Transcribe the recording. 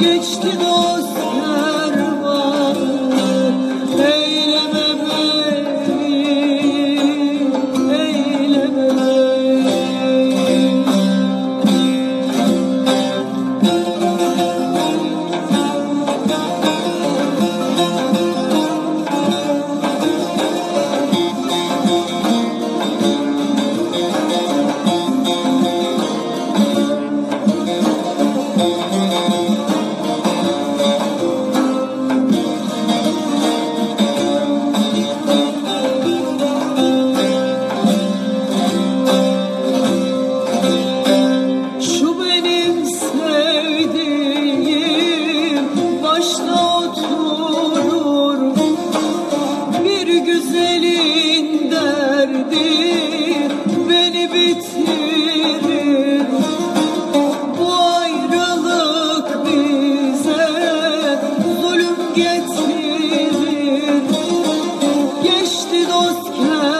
geçti dost. Çok